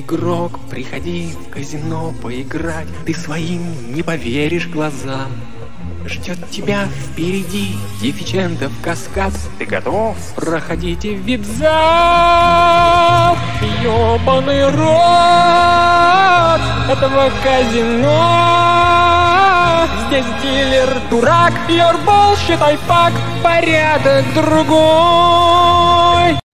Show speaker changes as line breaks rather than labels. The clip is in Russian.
игрок, приходи в казино поиграть, ты своим не поверишь глазам. Ждет тебя впереди дефичентов каскад, ты готов? Проходите в вип-зал. Ёбаный рот этого казино. Здесь дилер дурак, your bullshit, I порядок другой.